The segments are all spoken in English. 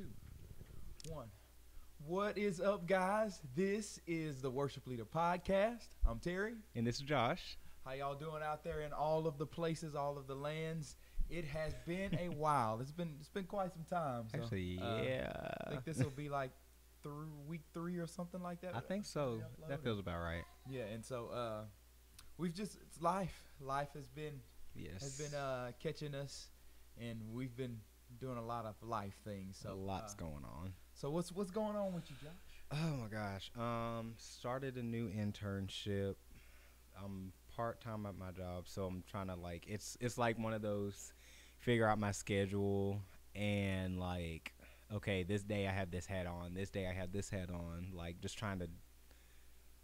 two, one. What is up, guys? This is the Worship Leader Podcast. I'm Terry. And this is Josh. How y'all doing out there in all of the places, all of the lands? It has been a while. It's been it's been quite some time. So, Actually, uh, yeah. I think this will be like through week three or something like that. I think so. That feels about right. Yeah, and so uh, we've just it's life. Life has been Yes. has been uh, catching us, and we've been doing a lot of life things. So a lot's uh, going on. So what's what's going on with you, Josh? Oh my gosh. Um, started a new internship. I'm part time at my job, so I'm trying to like it's it's like one of those figure out my schedule and like okay, this day I have this hat on, this day I have this hat on, like just trying to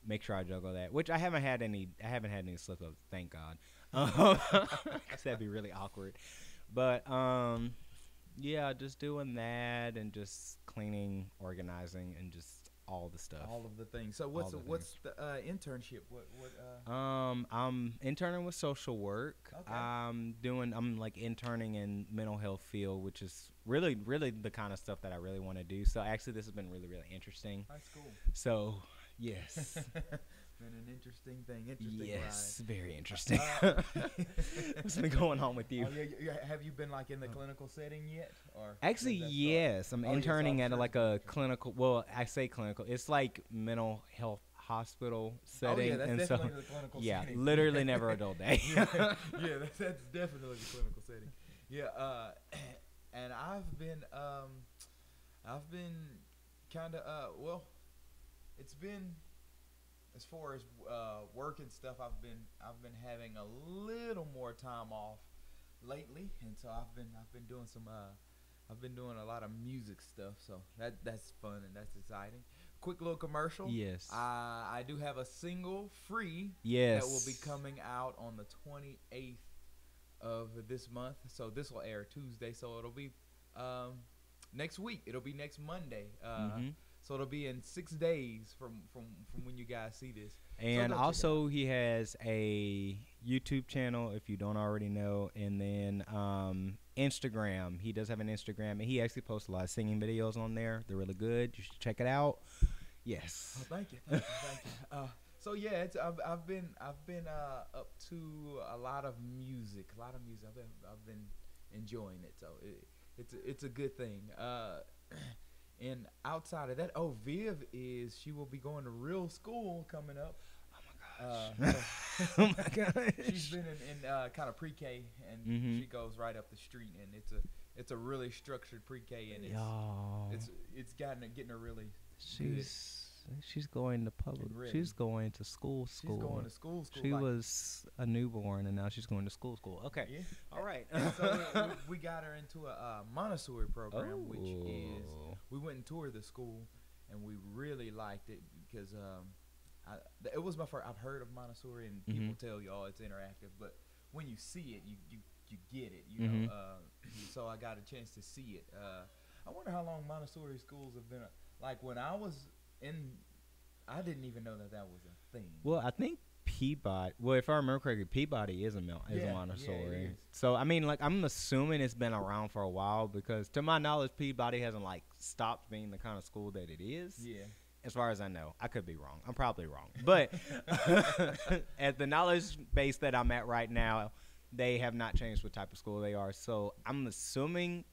make sure I juggle that. Which I haven't had any I haven't had any slip ups, thank God. Um, that'd be really awkward. But um yeah, just doing that and just cleaning, organizing, and just all the stuff. All of the things. So what's the what's the uh, internship? What what? Uh, Um, I'm interning with social work. Okay. I'm doing. I'm like interning in mental health field, which is really, really the kind of stuff that I really want to do. So actually, this has been really, really interesting. that's cool. So yes, been an interesting thing. Interesting yes, very interesting. Uh, What's been going on with you? Oh, yeah, yeah, have you been like in the clinical setting yet? Or Actually, yes, I'm Oh, interning at like a clinical. Well, I say clinical. It's like mental health hospital Oh setting, yeah, that's and so definitely the clinical yeah, setting. literally never a dull day. yeah, yeah, that's, that's definitely the clinical setting. Yeah, uh, and I've been, um, I've been kind of, uh, well, it's been as far as uh, work and stuff. I've been, I've been having a little more time off lately, and so I've been, I've been doing some, uh, I've been doing a lot of music stuff. So that that's fun and that's exciting. Quick little commercial. yes, Uh, I do have a single free yes, that will be coming out on the 28th of this month. So this will air Tuesday. So it'll be um, next week. It'll be next Monday. Uh, Mhm. So it'll be in six days from from from when you guys see this. And it also, he has a YouTube channel if you don't already know, and then um, Instagram. He does have an Instagram, and he actually posts a lot of singing videos on there. They're really good. You should check it out. Yes. Oh, thank you, thank you, thank you. Uh, so yeah, it's, I've I've been I've been uh, up to a lot of music, a lot of music. I've been I've been enjoying it, so it, it's a, it's a good thing. Uh, and outside of that, oh, Viv is she will be going to real school coming up. Oh Uh, oh my gosh. she's been in, in uh, kind of pre-K, and Mhm. she goes right up the street, and it's a it's a really structured pre-K, and it's it's it's gotten getting her really. she's she's going to public. She's going to school. School. She's going to school. school she like- was a newborn, and now she's going to school. School. Okay. Yeah. All right. So we, got her into a uh, Montessori program, which is Oh. we went and toured the school, and we really liked it because um, I, th- it was my first. I've heard of Montessori, and people Mhm. tell you, "Oh, it's interactive," but when you see it, you you, you get it. You Mhm. know. Uh, so I got a chance to see it. Uh, I wonder how long Montessori schools have been. A, like when I was in, I didn't even know that that was a thing. Well, I think Peabody. Well, if I remember correctly, Peabody is a Mil- is Yeah, yeah, a Montessori. is. so I mean, like, I'm assuming it's been around for a while because, to my knowledge, Peabody hasn't like stopped being the kind of school that it is. yeah. As far as I know, I could be wrong. I'm probably wrong, but at the knowledge base that I'm at right now, they have not changed what type of school they are. So I'm assuming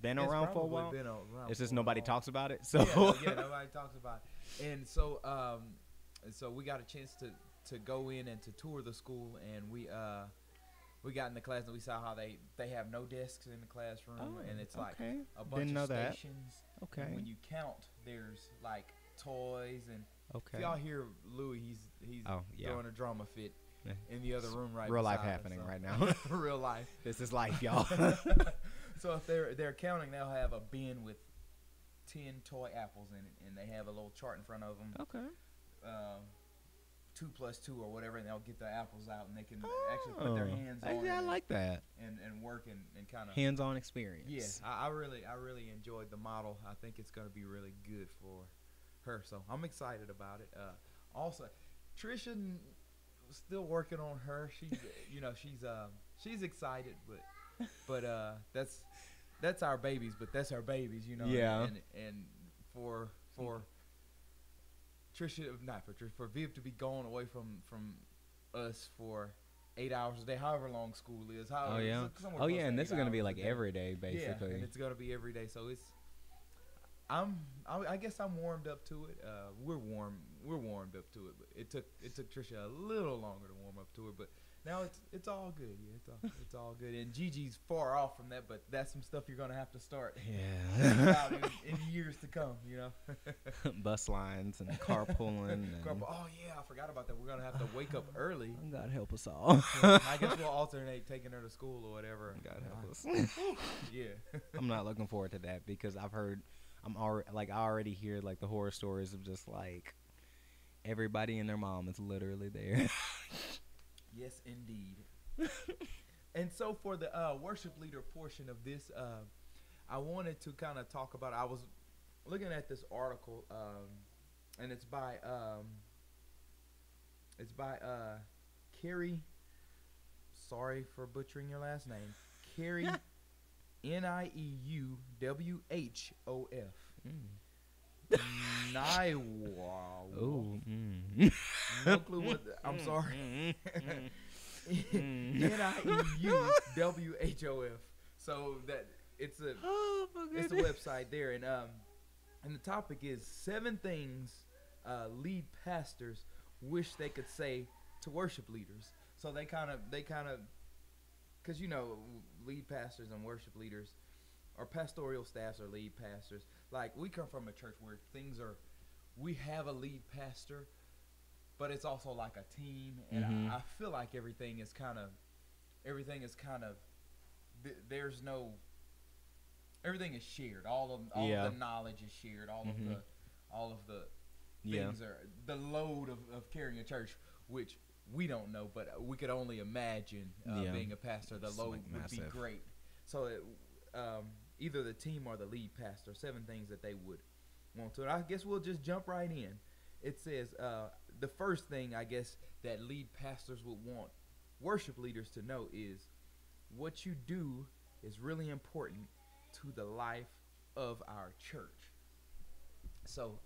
been It's around for a while. It's just nobody talks about it. So yeah, yeah, nobody talks about it. And so, um, and so we got a chance to to go in and to tour the school, and we uh, we got in the class and we saw how they they have no desks in the classroom, Oh, and it's like okay. a bunch of that. stations. okay, And when you count, there's like toys, and okay. if y'all hear Louis, he's he's Oh yeah. throwing a drama fit in the other room right now. Real life us, happening so- right now. real life. This is life, y'all. so if they're they're counting, they'll have a bin with ten toy apples in it, and they have a little chart in front of them, okay. um, two plus two or whatever, and they'll get the apples out, and they can actually put their Oh, hands I, on I it like that. and and work and, and kind of Hands-on experience. yeah. I, I really I really enjoyed the model. I think it's gonna be really good for her, so I'm excited about it. Uh, also, Trisha still working on her. She's you know she's um she's excited, but but uh that's that's our babies, but that's our babies, you know. Yeah. And and for for Trisha, not for Trisha, for Viv to be gone away from from us for eight hours a day, however long school is. However, Oh yeah. somewhere Oh yeah, and this is gonna be like every day Yeah, basically. and it's gonna be every day. So it's. I'm. I, I guess I'm warmed up to it. Uh, we're warm. We're warmed up to it. But it took it took Trisha a little longer to warm up to it. But now it's it's all good. Yeah, it's all it's all good. And Gigi's far off from that, but that's some stuff you're gonna have to start yeah. in, in years to come. You know. Bus lines and carpooling. and Carpool- oh yeah, I forgot about that. We're gonna have to wake up early. God help us all. I guess we'll alternate taking her to school or whatever. God help us. Yeah. I'm not looking forward to that because I've heard, I'm already like I already hear like the horror stories of just like everybody and their mom is literally there. Yes, indeed. and so for the uh, worship leader portion of this, uh, I wanted to kind of talk about. I was looking at this article, um, and it's by um, it's by uh, Carey. Sorry for butchering your last name, Carey. N i e u w h o f. Niwa. Ooh. Mm. No clue what. The, I'm sorry. Mm. N i e u w h o f. So that it's a oh it's a website there, and um, and the topic is seven things uh, lead pastors wish they could say to worship leaders. So they kind of they kind of because you know lead pastors and worship leaders or pastoral staffs or lead pastors. Like we come from a church where things are, we have a lead pastor, but it's also like a team, and Mhm. I, I feel like everything is kind of, everything is kind of, th- there's no, everything is shared. All of all Yeah. of the knowledge is shared. All Mhm. of the, all of the Yeah. things are the load of, of carrying a church, which we don't know, but we could only imagine uh, Yeah. being a pastor. The It's, load like, would be great. So it, um, either the team or the lead pastor, seven things that they would want to. And I guess we'll just jump right in. It says uh, the first thing I guess that lead pastors would want worship leaders to know is what you do is really important to the life of our church. So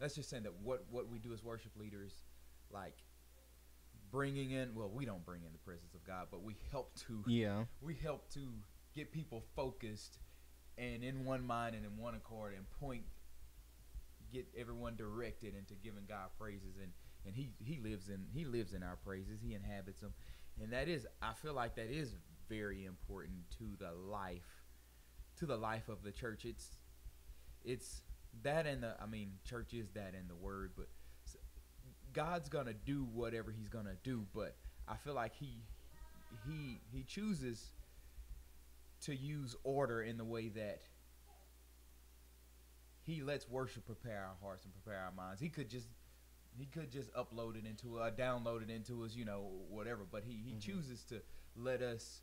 that's just saying that what what we do as worship leaders, like bringing in well, we don't bring in the presence of God, but we help to Yeah. we help to get people focused and in one mind and in one accord and point get everyone directed into giving God praises. And and he he lives in he lives in our praises. He inhabits them and that is I feel like that is very important to the life to the life of the church. It's it's that and the I mean church is that and the word but God's gonna do whatever he's gonna do. But I feel like he he he chooses to use order in the way that he lets worship prepare our hearts and prepare our minds. He could just he could just upload it into uh, download it into us, you know, whatever. But he, he Mhm. chooses to let us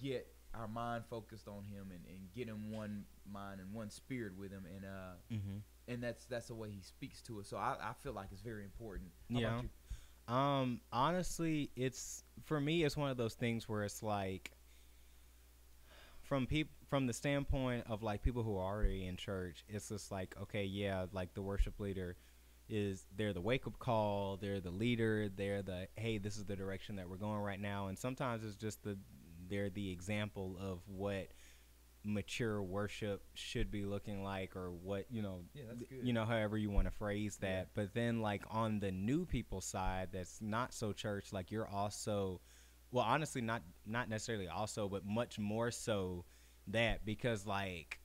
get our mind focused on him and, and get in one mind and one spirit with him and uh Mm-hmm. and that's that's the way he speaks to us. So I, I feel like it's very important. How Yeah. Um, honestly, it's for me. It's one of those things where it's like, from peop from the standpoint of like people who are already in church, it's just like, okay, yeah, like the worship leader is they're the wake up call, they're the leader, they're the hey, this is the direction that we're going right now, and sometimes it's just the they're the example of what mature worship should be looking like or what you know Yeah, that's th- good. you know however you want to phrase that Yeah. but then like on the new people side that's not so church like you're also well honestly not not necessarily also but much more so that because like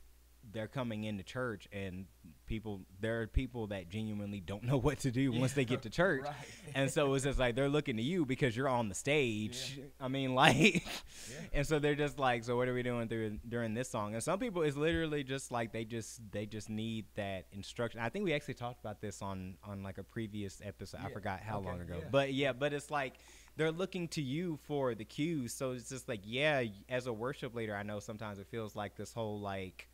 they're coming into church and people there are people that genuinely don't know what to do once they get to church Right. and so it's just like they're looking to you because you're on the stage. I mean, like, Yeah. and so they're just like, so what are we doing through during this song? And some people, it's literally just like they just they just need that instruction. I think we actually talked about this on on like a previous episode. I forgot how Okay, long ago, yeah. but yeah, but it's like they're looking to you for the cues. So it's just like, yeah, as a worship leader, I know sometimes it feels like this whole like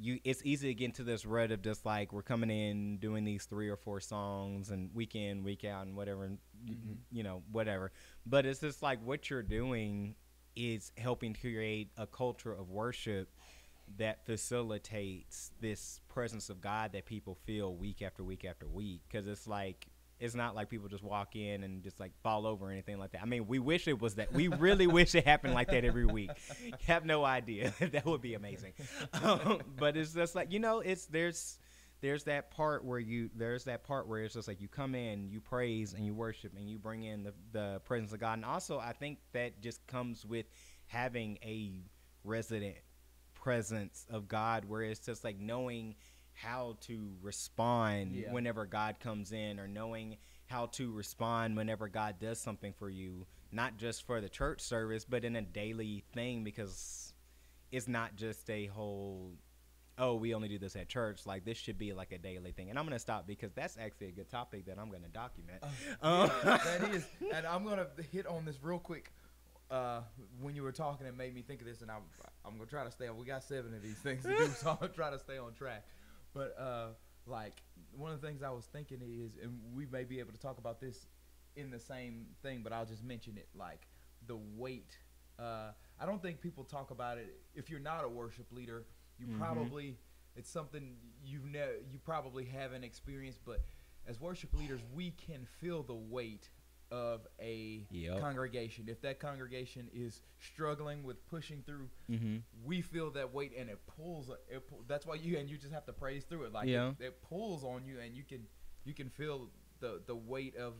you it's easy to get into this rut of just like we're coming in doing these three or four songs and week in week out and whatever and Mhm. you know whatever but it's just like what you're doing is helping create a culture of worship that facilitates this presence of God that people feel week after week after week. Because it's like it's not like people just walk in and just like fall over or anything like that. I mean, we wish it was that. We really wish it happened like that every week. have no idea. that would be amazing. Um, but it's just like you know, it's there's there's that part where you there's that part where it's just like you come in, you praise and you worship and you bring in the the presence of God. And also, I think that just comes with having a resident presence of God, where it's just like knowing how to respond Yeah. whenever God comes in, or knowing how to respond whenever God does something for you, not just for the church service, but in a daily thing, because it's not just a whole. Oh, we only do this at church. Like this should be like a daily thing, and I'm gonna stop because that's actually a good topic that I'm gonna document. Um, Yeah, that is, and I'm gonna hit on this real quick. Uh, when you were talking, it made me think of this, and I'm I'm gonna try to stay. on We got seven of these things to do, so I'm gonna try to stay on track. But uh, like one of the things I was thinking is, and we may be able to talk about this in the same thing, but I'll just mention it. Like the weight. Uh, I don't think people talk about it. If you're not a worship leader, you Mhm. probably it's something you've ne- you probably haven't experienced, but as worship leaders, we can feel the weight of a Yep. congregation. If that congregation is struggling with pushing through, mm-hmm. we feel that weight, and it pulls. It pull, that's why you and you just have to praise through it. Like Yeah. it, it pulls on you, and you can you can feel the the weight of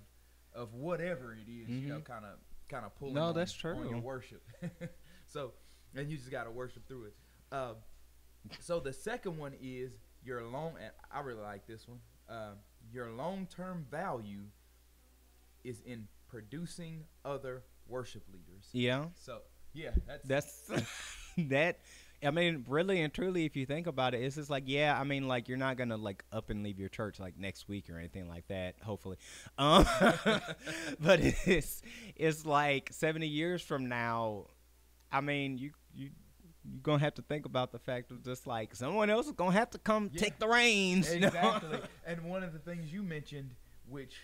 of whatever it is, you know, kind of kind of pulling. No, on- that's On your true. worship. so, and you just got to worship through it. Um, so the second one is your long. And I really like this one. Uh, your long term value is in producing other worship leaders. Yeah. So yeah, that's That's that. I mean, really and truly, if you think about it, it's just like, yeah. I mean, like you're not gonna like up and leave your church like next week or anything like that. Hopefully, um, but it's it's like 70 years from now. I mean, you you you're gonna have to think about the fact of just like someone else is gonna have to come Yeah. take the reins. you know? exactly. and one of the things you mentioned, which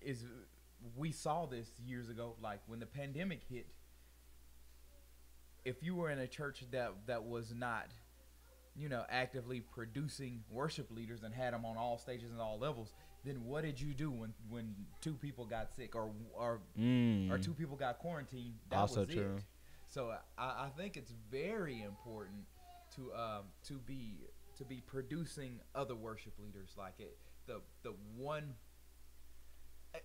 is we saw this years ago, like when the pandemic hit. If you were in a church that that was not, you know, actively producing worship leaders and had them on all stages and all levels, then what did you do when when two people got sick or or Mm. or two people got quarantined. That Also was true. it. So I, I think it's very important to um, to be to be producing other worship leaders. Like it, the the one.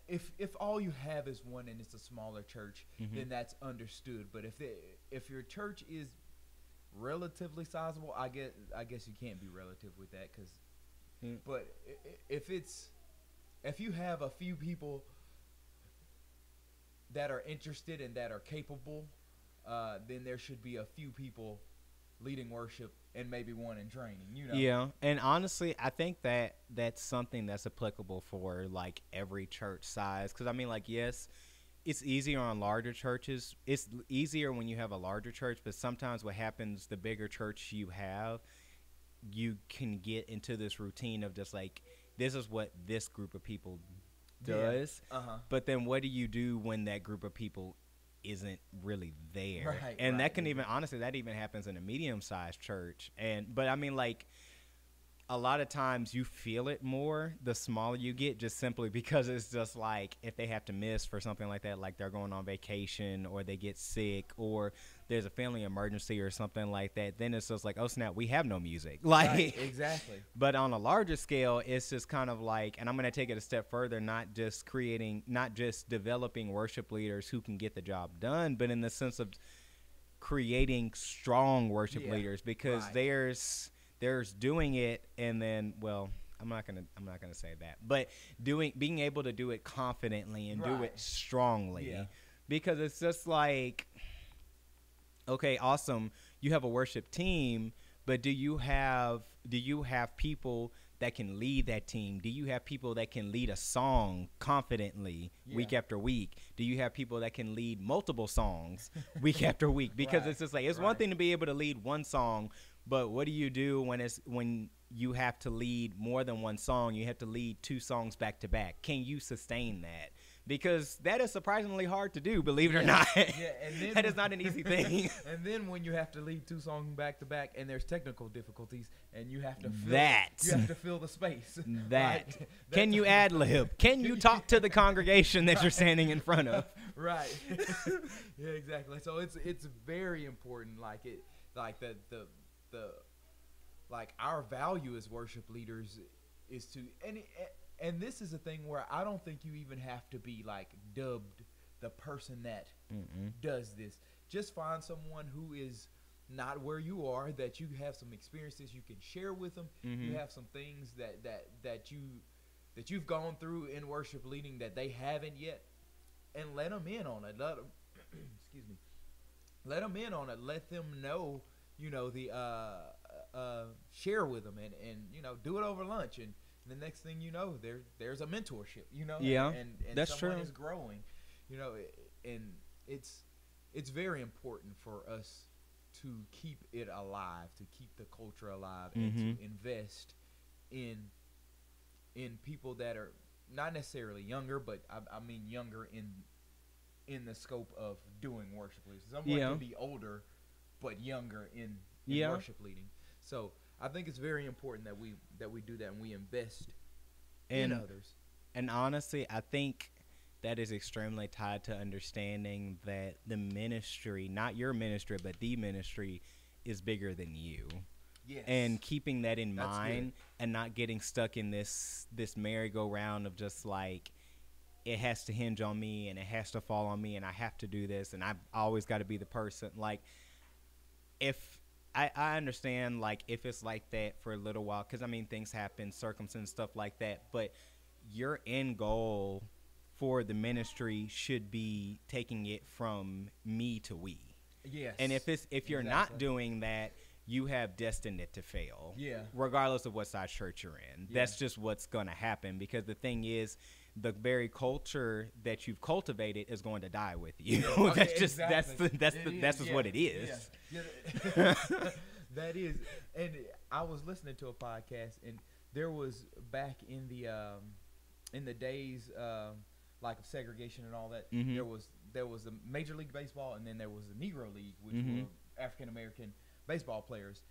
If if all you have is one and it's a smaller church, Mhm. then that's understood. But if it, if your church is relatively sizable, I get I guess you can't be relative with that because. Mm. But if it's if you have a few people that are interested and that are capable, uh, then there should be a few people leading worship and maybe one in training. You know. Yeah, and honestly, I think that that's something that's applicable for like every church size. Because I mean, like, yes, it's easier on larger churches. It's easier when you have a larger church, but sometimes what happens, the bigger church you have, you can get into this routine of just like, this is what this group of people Yeah. does. Uh huh. But then what do you do when that group of people isn't really there? Right, and right. that can even honestly that even happens in a medium sized church. And but I mean like a lot of times you feel it more the smaller you get just simply because it's just like if they have to miss for something like that like they're going on vacation or they get sick or there's a family emergency or something like that then it's just like oh snap we have no music like Right, exactly. but on a larger scale, it's just kind of like, and I'm going to take it a step further, not just creating, not just developing worship leaders who can get the job done, but in the sense of creating strong worship Yeah, leaders because right. there's there's doing it and then well I'm not gonna I'm not gonna say that but doing being able to do it confidently and do it strongly Yeah. because it's just like okay awesome. You have a worship team but do you have do you have people that can lead that team? Do you have people that can lead a song confidently week after week? Do you have people that can lead multiple songs week after week? Because Right, it's just like it's one thing to be able to lead one song but what do you do when it's when you have to lead more than one song? You have to lead two songs back to back. Can you sustain that because that is surprisingly hard to do. Believe it or not, Yeah, and then that is not an easy thing. and then when you have to lead two songs back to back, and there's technical difficulties, and you have to fill, That. you have to fill the space. That. Like, Can you ad lib? Can you talk to the congregation that you're standing in front of? right. yeah, exactly. So it's it's very important. Like it, like the the the, like our value as worship leaders is to and it, and this is a thing where I don't think you even have to be like dubbed the person that Mm-mm. does this. Just find someone who is not where you are that you have some experiences you can share with them. Mhm. You have some things that that that you that you've gone through in worship leading that they haven't yet, and let them in on it. Let 'em- excuse me. Let them in on it. Let them know. You know the uh, uh, share with them and and you know do it over lunch and. The next thing you know, there there's a mentorship, you know, Yeah, and, and that's someone true. is growing, you know, and it's it's very important for us to keep it alive, to keep the culture alive, and Mhm. to invest in in people that are not necessarily younger, but I, I mean younger in in the scope of doing worship leading. Someone Yeah. can be older, but younger in, in Yeah. worship leading. So I think it's very important that we that we do that and we invest And in others. and honestly, I think that is extremely tied to understanding that the ministry, not your ministry, but the ministry, is bigger than you. Yes. and keeping that in That's good. mind and not getting stuck in this this merry-go-round of just like it has to hinge on me and it has to fall on me and I have to do this and I've always got to be the person like if I, I understand like if it's like that for a little while because I mean things happen circumstances stuff like that but your end goal for the ministry should be taking it from me to we yes. and if it's if you're not doing that, you have destined it to fail. Yeah. Regardless of what side church you're in. Yeah. That's just what's gonna happen because the thing is the very culture that you've cultivated is going to die with you. Yeah, that's okay, just that's exactly. the, that's the, that's just yeah, what it is. Yeah, that is, and I was listening to a podcast, and there was back in the um, in the days um, like of segregation and all that. Mhm. There was there was the Major League Baseball, and then there was the Negro League, which Mhm. were African American baseball players,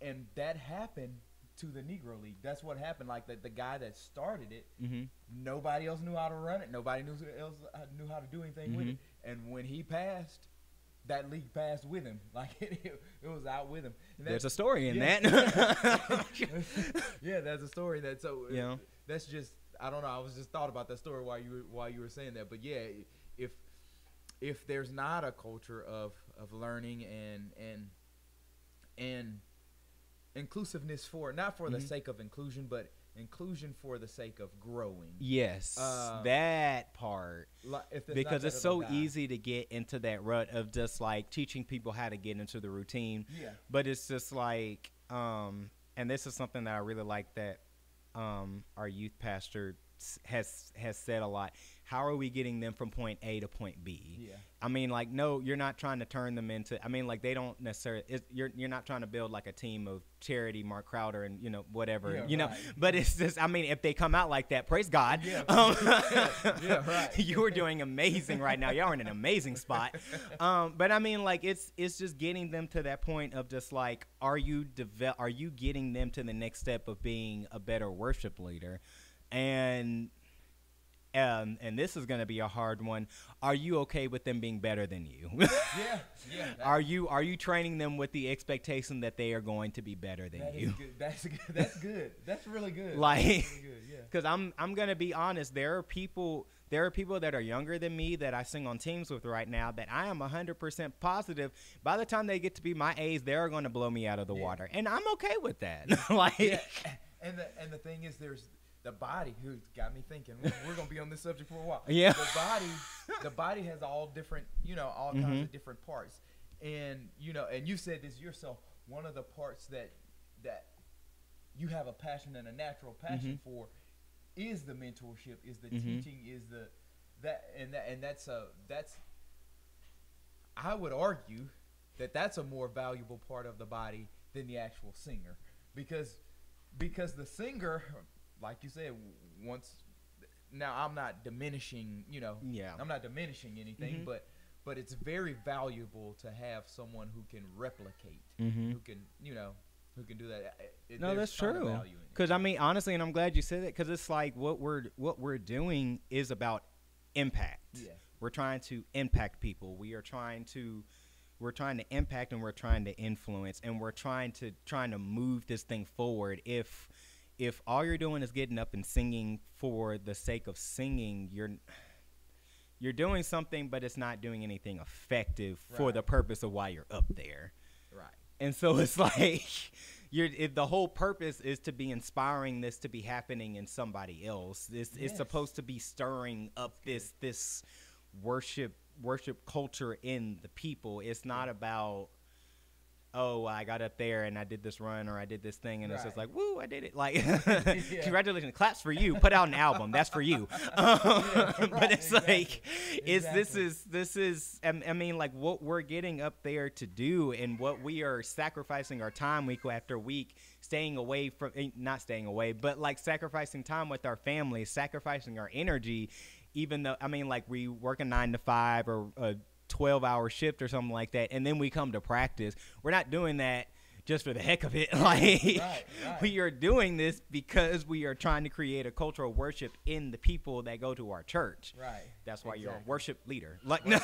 and that happened to the Negro League. That's what happened. Like the, the guy that started it, hmm nobody else knew how to run it. Nobody knew else uh, knew how to do anything with Mhm. it. And when he passed, that league passed with him. Like it, it was out with him. There's a story in yeah. that. yeah, that's a story that so uh, Yeah. that's just I don't know. I was just thought about that story while you were, while you were saying that. But yeah, if if there's not a culture of of learning and and and inclusiveness for not for the Mhm. sake of inclusion, but inclusion for the sake of growing. yes, Uh, that part. Li- if there's Because it's so easy to get into that rut of just like teaching people how to get into the routine Yeah. but it's just like um and this is something that i really like that um our youth pastor has has said a lot how are we getting them from point a to point b Yeah. i mean like no you're not trying to turn them into i mean like they don't necessarily you're you're not trying to build like a team of charity mark crowder and you know whatever Yeah, you know right. but it's just i mean if they come out like that praise god Yeah. um, Yeah, right. you are doing amazing right now y'all are in an amazing spot um, but I mean, like it's it's just getting them to that point of just like, are you develop? Are you getting them to the next step of being a better worship leader? And um, and this is going to be a hard one. Are you okay with them being better than you? Yeah. Yeah. are you are you training them with the expectation that they are going to be better than that you? good. That's good. That's good. That's really good. Like- really good. Yeah. Because I'm I'm gonna be honest, there are people there are people that are younger than me that I sing on teams with right now that I am hundred percent positive by the time they get to be my age, they're gonna blow me out of the Yeah. water, and I'm okay with that. like, yeah. And the and the thing is, there's the body who got me thinking. We're, gonna be on this subject for a while. Yeah. The body, the body has all different, you know, all kinds Mhm. of different parts. And you know, and you said this yourself. One of the parts that that you have a passion and a natural passion Mm-hmm. for is the mentorship, is the Mhm. teaching, is the that and that and that's a that's. I would argue that that's a more valuable part of the body than the actual singer, because because the singer, like you said, once now I'm not diminishing, you know, Yeah. I'm not diminishing anything, Mhm. but but it's very valuable to have someone who can replicate, Mm-hmm. who can, you know, who can do that. It- No, that's true. value in it. Because I mean, honestly, and I'm glad you said that because it's like what we're what we're doing is about impact. Yeah. We're trying to impact people. We are trying to we're trying to impact and we're trying to influence and we're trying to trying to move this thing forward. If if all you're doing is getting up and singing for the sake of singing, you're you're doing something, but it's not doing anything effective for the purpose of why you're up there. Right. And so it's like you're if the whole purpose is to be inspiring this to be happening in somebody else. It's Yes. it's supposed to be stirring up this this worship worship culture in the people. It's not about oh, I got up there and I did this run or I did this thing and it's just like, woo, I did it. Like, Yeah. congratulations, claps for you. Put out an album. That's for you. Um, Yeah, but it's exactly. like, it's this is this is I mean like what we're getting up there to do and what we are sacrificing our time week after week staying away from eh, not staying away but like sacrificing time with our families sacrificing our energy even though I mean like we work a 9 to 5 or a 12 hour shift or something like that and then we come to practice we're not doing that just for the heck of it like right. we are doing this because we are trying to create a culture of worship in the people that go to our church Right. that's why you're a worship leader. Like, yeah,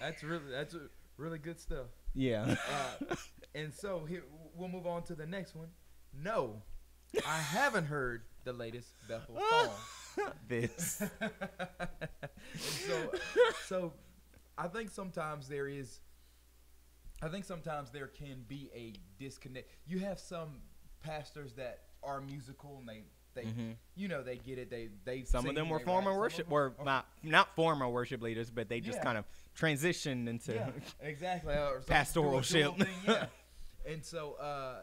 that's really that's really good stuff. yeah. Uh, and so here we'll move on to the next one. No, I haven't heard the latest Bethel song. this. So, so I think sometimes there is. I think sometimes there can be a disconnect. You have some pastors that are musical and they, they, Mhm. you know, they get it. They, they. Some sing of them were they write. former worship, or are- not not former worship leaders, but they just Yeah. kind of transitioned into. yeah, exactly. or some Pastoral do a dual ship. thing, yeah. And so uh,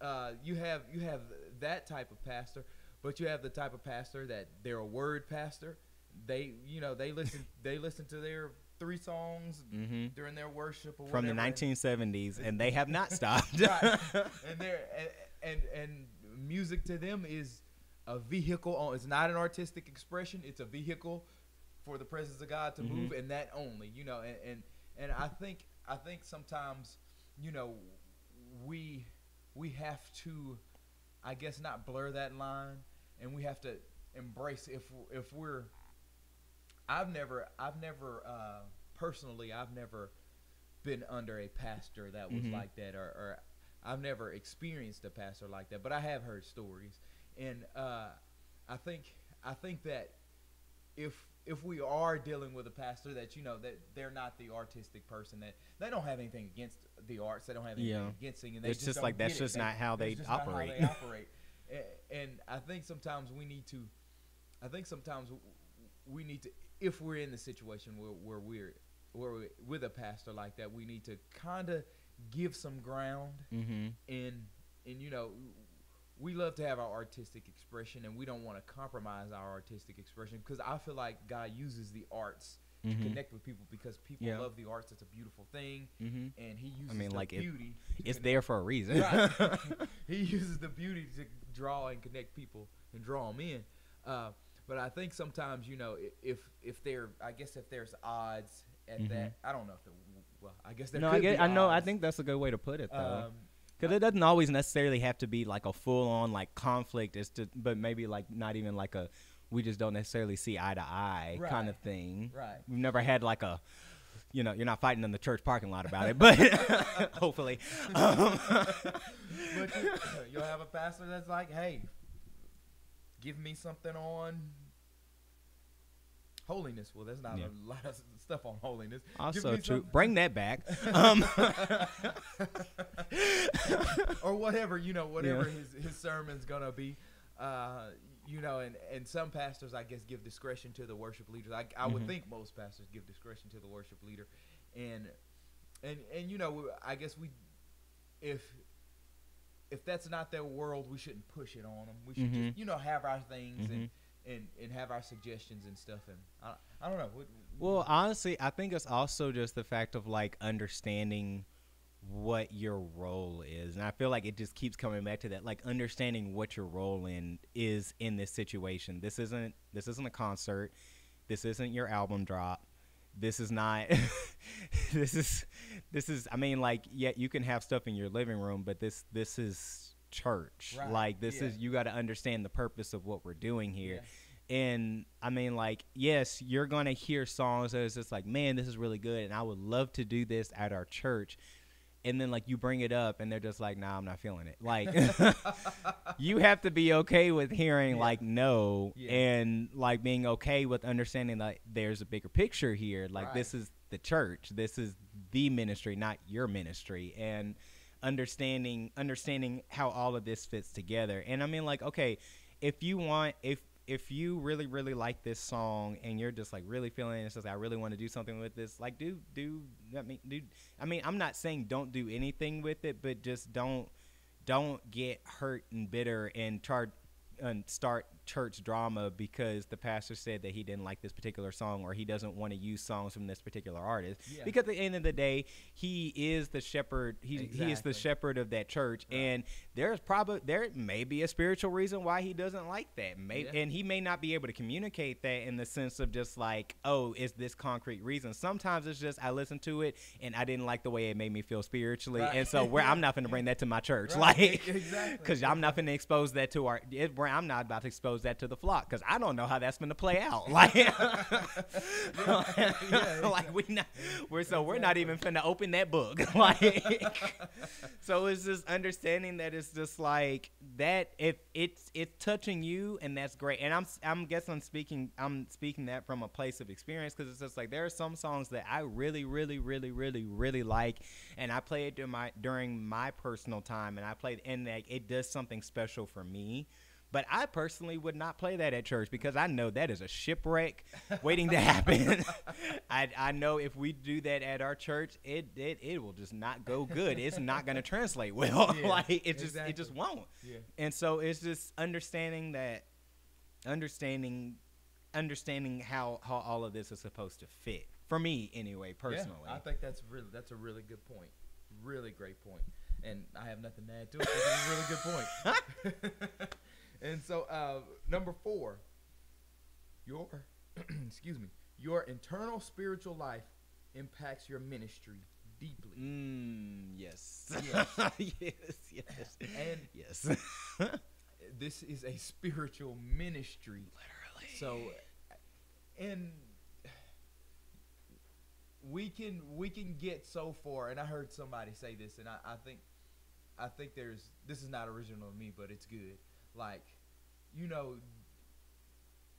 uh, you have you have that type of pastor, but you have the type of pastor that they're a word pastor. They you know they listen they listen to their three songs hmm during their worship or From the 1970s, and they have not stopped. right. and they're and, and and music to them is a vehicle on it's not an artistic expression it's a vehicle for the presence of god to Mhm. move and that only you know and, and and i think i think sometimes you know we we have to i guess not blur that line and we have to embrace if if we're i've never i've never uh personally i've never been under a pastor that was Mhm. like that or, or I've never experienced a pastor like that, but I have heard stories, and uh, I think I think that if if we are dealing with a pastor that you know that they're not the artistic person that they don't have anything against the arts, they don't have anything Yeah. against singing. They It's just don't like that's just not how they that's just not how operate. they operate, A- and I think sometimes we need to. I think sometimes we need to, if we're in the situation where, where we're where we with a pastor like that, we need to kind of give some ground hmm and and you know we love to have our artistic expression and we don't want to compromise our artistic expression because i feel like god uses the arts to Mhm. connect with people because people Yeah. love the arts it's a beautiful thing hmm and he uses I mean, the like, beauty to It's there for a reason. right. he uses the beauty to draw and connect people and draw them in uh, but i think sometimes you know if if there i guess if there's odds at Mhm. that i don't know if there well i guess there no, I get. I know. I think that's a good way to put it, though. um, Because it doesn't always necessarily have to be like a full on like conflict. It's just, but maybe like not even like a we just don't necessarily see eye to eye kind of thing. right We've never had like a, you know, you're not fighting in the church parking lot about it, but hopefully. Um, but you, you'll have a pastor that's like, hey, give me something on holiness. Well, there's not Yeah. a lot of stuff on holiness. Also true. Bring that back. Um, or whatever, you know, whatever Yeah. his, his sermon's gonna be. Uh, you know, and, and some pastors, I guess, give discretion to the worship leaders. I, I would Mhm. think most pastors give discretion to the worship leader, and and and you know, I guess we, if if that's not their world, we shouldn't push it on them. We should Mhm. just, you know, have our things and, Mhm. and and have our suggestions and stuff. And I, I don't know. What, Well, honestly, I think it's also just the fact of like understanding what your role is. And I feel like it just keeps coming back to that, like understanding what your role in is in this situation. This isn't this isn't a concert. This isn't your album drop. This is not this is this is I mean like yeah, you can have stuff in your living room, but this this is church. Right, Like this yeah. is you got to understand the purpose of what we're doing here. Yeah. And I mean, like, yes, you're gonna hear songs that is just like, man, this is really good, and I would love to do this at our church. And then like you bring it up, and they're just like, nah, I'm not feeling it. Like, you have to be okay with hearing Yeah. like no, Yeah. and like being okay with understanding that there's a bigger picture here. Like Right. this is the church, this is the ministry, not your ministry, and understanding understanding how all of this fits together. And I mean, like, okay, if you want if if you really really like this song and you're just like really feeling it, it's just like, I really want to do something with this like do do I mean do I mean I'm not saying don't do anything with it but just don't don't get hurt and bitter and try and start church drama because the pastor said that he didn't like this particular song or he doesn't want to use songs from this particular artist Yeah. because at the end of the day he is the shepherd he, he is the shepherd of that church Right. and there's probably there may be a spiritual reason why he doesn't like that may, Yeah. and he may not be able to communicate that in the sense of just like oh is this concrete reason sometimes it's just i listened to it and i didn't like the way it made me feel spiritually Right. and so where i'm not going to bring that to my church Right. like Exactly. because i'm not going to expose that to our it, where i'm not about to expose that to the flock because i don't know how that's going to play out. Like like we not we're so we're not even finna open that book. Like so it's just understanding that it's just like that if it's it's touching you and that's great. And i'm i'm guess i'm speaking i'm speaking that from a place of experience because it's just like there are some songs that i really really really really really like and i play it during my during my personal time and i play and like it does something special for me but I personally would not play that at church because I know that is a shipwreck waiting to happen. I, I know if we do that at our church, it it, it will just not go good. It's not going to translate well. Yeah, like it just it just won't. Yeah. And so it's just understanding that understanding understanding how how all of this is supposed to fit for me anyway personally. Yeah, I think that's really that's a really good point. Really great point. And I have nothing to add to it. It's a really good point. And so uh, number four, your excuse me, your internal spiritual life impacts your ministry deeply. Mm, yes. Yes. yes. Yes. And yes. this is a spiritual ministry. Literally. So, and we can we can get so far. And I heard somebody say this, and I, I think I think there's this is not original to me, but it's good. Like, you know,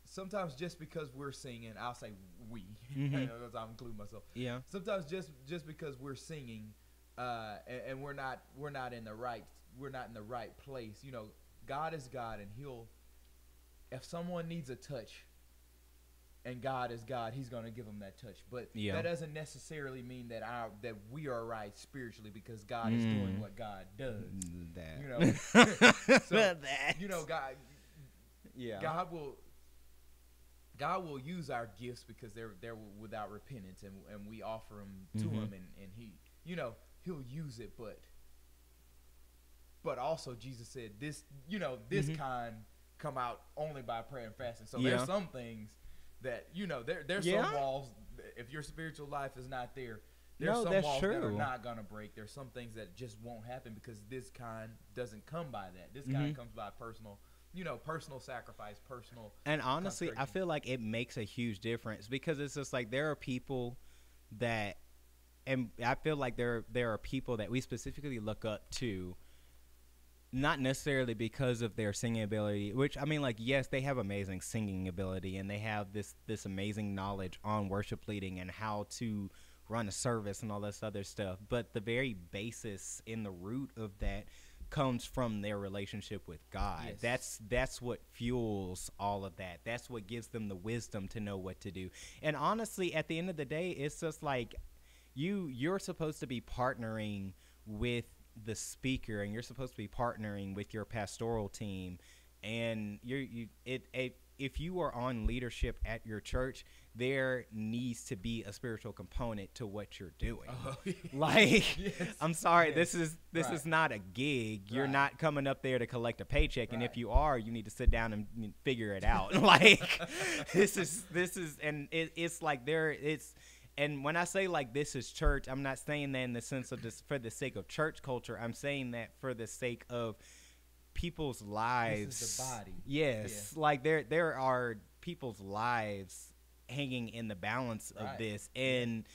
sometimes just because we're singing, I'll say we, Mhm. because I'm including myself. yeah. Sometimes just just because we're singing, uh, and, and we're not we're not in the right we're not in the right place. You know, God is God, and He'll if someone needs a touch, and God is God, He's gonna give them that touch. But Yeah. that doesn't necessarily mean that our that we are right spiritually because God is doing Mm. what God does. That. You know. So, that. You know, God Yeah. God will God will use our gifts because they're they're without repentance and and we offer them to Mhm. him and and he you know he'll use it but but also Jesus said this you know this Mhm. kind come out only by prayer and fasting so Yeah. there's some things that you know there there's Yeah. some walls if your spiritual life is not there there's No, some that's walls that are not gonna break there's some things that just won't happen because this kind doesn't come by that this kind Mhm. comes by personal you know personal sacrifice personal And honestly, I feel like it makes a huge difference because it's just like there are people that, and I feel like there there are people that we specifically look up to, not necessarily because of their singing ability. Which I mean, like yes, they have amazing singing ability and they have this this amazing knowledge on worship leading and how to run a service and all this other stuff. But the very basis in the root of that comes from their relationship with God. Yes. That's that's what fuels all of that. That's what gives them the wisdom to know what to do. And honestly, at the end of the day, it's just like you you're supposed to be partnering with the speaker and you're supposed to be partnering with your pastoral team and you're you it, it if you are on leadership at your church, there needs to be a spiritual component to what you're doing. Oh, Like, Yes. I'm sorry, Yes. this is this Right. is not a gig. You're Right. not coming up there to collect a paycheck, and if you are, you need to sit down and figure it out. like, this is this is, and it, it's like there, it's. And when I say like this is church, I'm not saying that in the sense of just for the sake of church culture. I'm saying that for the sake of people's lives. body. Yes, like there there are people's lives hanging in the balance of this, and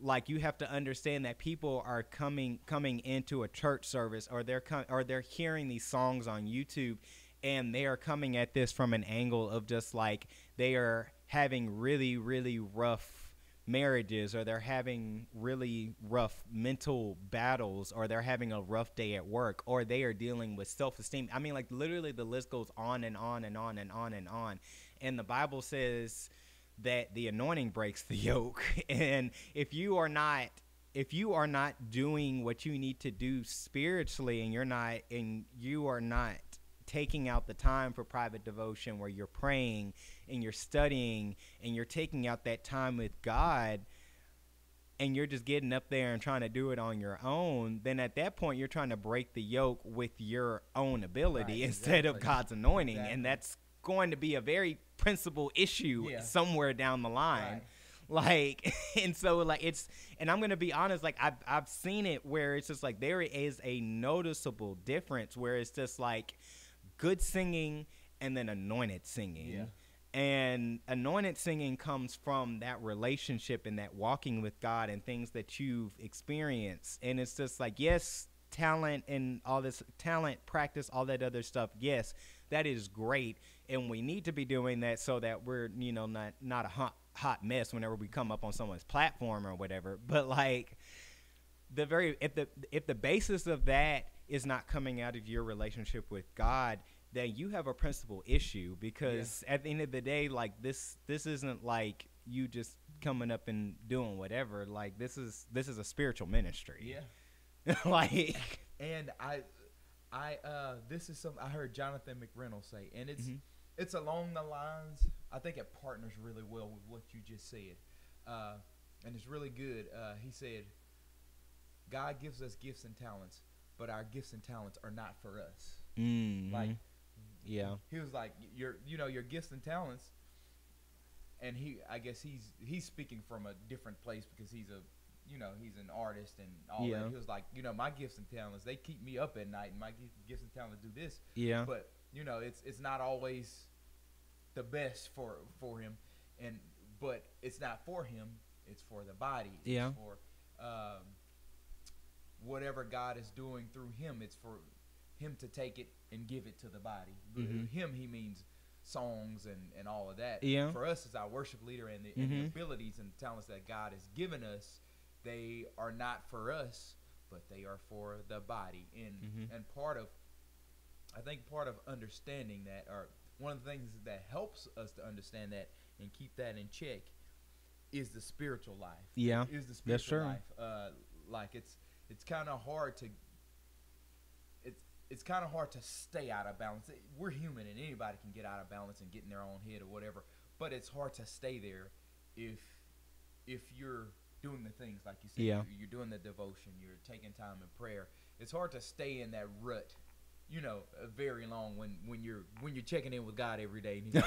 like you have to understand that people are coming coming into a church service, or they're com- or they're hearing these songs on YouTube, and they are coming at this from an angle of just like they are having really really rough marriages or they're having really rough mental battles or they're having a rough day at work or they are dealing with self-esteem. I mean like literally the list goes on and on and on and on and on. And the bible says that the anointing breaks the yoke. And if you are not if you are not doing what you need to do spiritually and you're not and you are not taking out the time for private devotion where you're praying and you're studying and you're taking out that time with God and you're just getting up there and trying to do it on your own, then at that point you're trying to break the yoke with your own ability Right, instead of. God's anointing. Exactly. And that's going to be a very principal issue Yeah. somewhere down the line. Right. Like and so like it's and I'm gonna be honest, like I've I've seen it where it's just like there is a noticeable difference where it's just like good singing and then anointed singing. Yeah. And anointed singing comes from that relationship and that walking with God and things that you've experienced. And it's just like, yes, talent and all this talent, practice, all that other stuff. Yes, that is great. And we need to be doing that so that we're, you know, not not a hot hot mess whenever we come up on someone's platform or whatever. But like the very if the if the basis of that is not coming out of your relationship with God, then you have a principal issue because at the end of the day, like this this isn't like you just coming up and doing whatever. Like this is this is a spiritual ministry. Yeah. like And I, I, uh, this is something I heard Jonathan McReynolds say, and it's Mhm. it's along the lines. I think it partners really well with what you just said, uh, and it's really good. Uh, he said, "God gives us gifts and talents, but our gifts and talents are not for us." mm, Like, yeah. he was like, "Your, you know, your gifts and talents." And he, I guess he's he's speaking from a different place because he's a, you know, he's an artist and all Yeah. that. He was like, you know, my gifts and talents they keep me up at night, and my gifts and talents do this. Yeah. But you know, it's it's not always the best for for him, and but it's not for him. It's for the body. Yeah. For um, whatever God is doing through him, it's for him to take it and give it to the body. Mhm. Him, he means songs and, and all of that. Yeah. For us, as our worship leader and the, and the Mhm. abilities and talents that God has given us, they are not for us, but they are for the body. And Mhm. and part of, I think part of understanding that, or one of the things that helps us to understand that and keep that in check, is the spiritual life Yeah. is the spiritual life. Uh, like it's it's kind of hard to it's it's kind of hard to stay out of balance. We're human, and anybody can get out of balance and get in their own head or whatever. But it's hard to stay there if if you're doing the things like you said. Yeah. You're, you're doing the devotion. You're taking time in prayer. It's hard to stay in that rut. You know, uh, very long when when you're when you're checking in with God every day, and He's like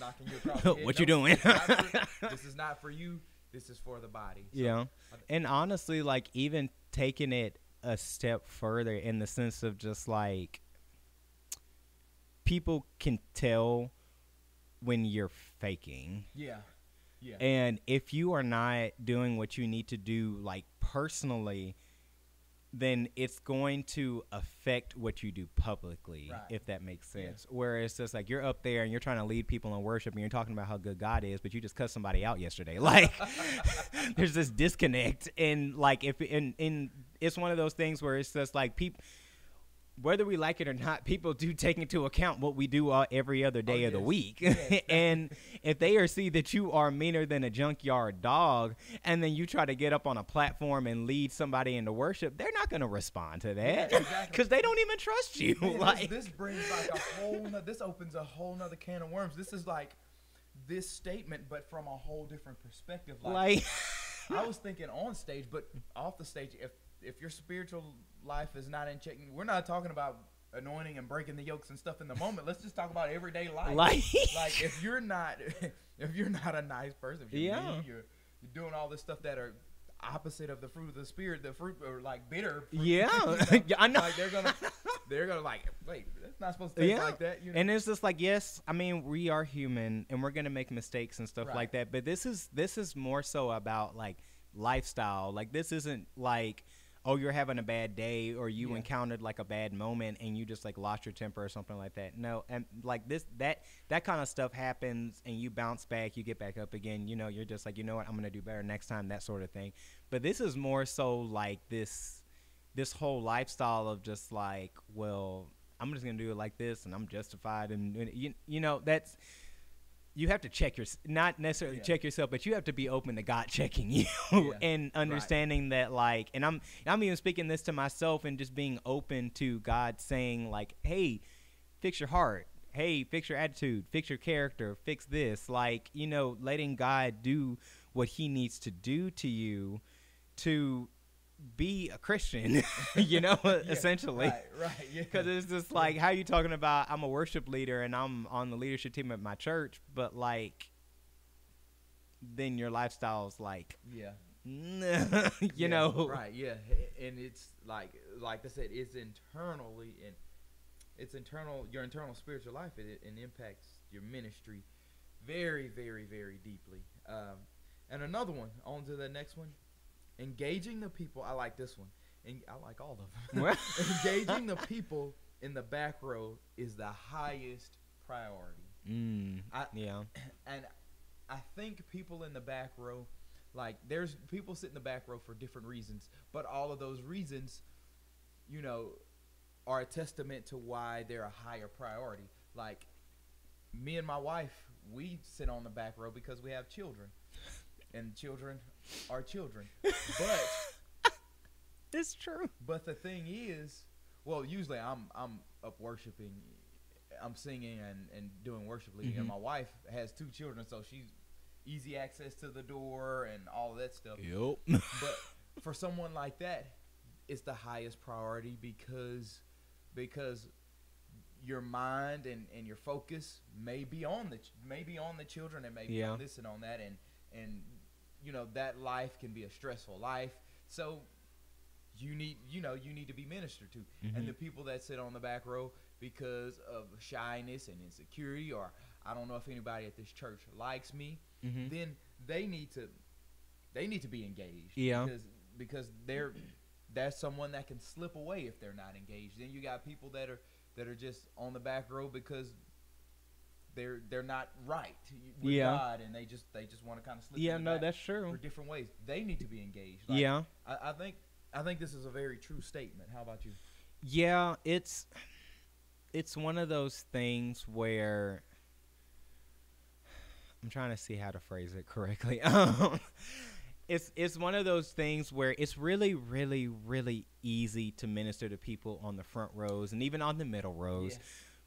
knocking you across. The head. What you doing? this is for- this is not for you. This is for the body. So, Yeah. And honestly, like even taking it a step further in the sense of just like people can tell when you're faking. Yeah. Yeah. And if you are not doing what you need to do like personally, then it's going to affect what you do publicly, Right. if that makes Yeah. sense. Where it's just like you're up there and you're trying to lead people in worship and you're talking about how good God is, but you just cut somebody out yesterday. Like there's this disconnect and like if in in it's one of those things where it's just like people whether we like it or not, people do take into account what we do uh, every other day Oh, of the week. Yeah, exactly. and if they are see that you are meaner than a junkyard dog, and then you try to get up on a platform and lead somebody into worship, they're not going to respond to that Yeah, because exactly. they don't even trust you. Man, this- this, brings like a whole no, this opens a whole nother can of worms this is like this statement but from a whole different perspective like, like, i was thinking on stage but off the stage if if your spiritual life is not in check we're not talking about anointing and breaking the yokes and stuff in the moment let's just talk about everyday life like, like if you're not if you're not a nice person if you're Yeah. mean, you're, you're doing all this stuff that are opposite of the fruit of the spirit the fruit are like bitter fruit, yeah, you know? Yeah, I know. like they're gonna they're gonna like wait that's not supposed to taste Yeah. like that you know and it's just like yes i mean we are human and we're gonna make mistakes and stuff Right. like that but this is this is more so about like lifestyle like this isn't like oh you're having a bad day or you Yeah. encountered like a bad moment and you just like lost your temper or something like that. No and like this that that kind of stuff happens and you bounce back you get back up again you know you're just like you know what? I'm gonna do better next time that sort of thing. But this is more so like this this whole lifestyle of just like, well, I'm just gonna do it like this, and I'm justified, and, and you, you know, that's you have to check your not necessarily Yeah. check yourself, but you have to be open to God checking you Yeah. and understanding that like, and I'm I'm even speaking this to myself and just being open to God saying like, hey, fix your heart. Hey, fix your attitude, fix your character, fix this. Like, you know, letting God do what he needs to do to you to be a Christian, you know, Yeah, essentially. right right yeah Because it's just like, how you talking about? I'm a worship leader and I'm on the leadership team at my church, but like, then your lifestyle's like, yeah you Yeah, know, right yeah and it's like like i said it's internally and it's internal your internal spiritual life it, it impacts your ministry very very very deeply um, and another one on to the next one engaging the people i like this one. And i like all of them. Engaging the people in the back row is the highest priority. Mm, I- yeah, and I think people in the back row, like there's people sit in the back row for different reasons, but all of those reasons, you know, are a testament to why they're a higher priority. Like me and my wife, we sit on the back row because we have children, and children are children. But it's true. but the thing is, well, usually I'm I'm up worshiping, I'm singing and, and doing worship leading, and Mhm. my wife has two children, so she's easy access to the door and all of that stuff. Yep. But for someone like that, it's the highest priority because because your mind and, and your focus may be on the ch- may be on the children and maybe Yeah. on this and on that and and you know that life can be a stressful life so you need you know you need to be ministered to Mhm. and the people that sit on the back row because of shyness and insecurity or I don't know if anybody at this church likes me Mhm. then they need to they need to be engaged Yeah. because because they're that's someone that can slip away if they're not engaged then you got people that are that are just on the back row because they're they're not right with Yeah. God and they just they just want to kind of slip Yeah, no, that's for true. different ways they need to be engaged Like, yeah. I, I think I think this is a very true statement how about you Yeah, it's it's one of those things where I'm trying to see how to phrase it correctly. It's it's one of those things where it's really really really easy to minister to people on the front rows and even on the middle rows Yeah.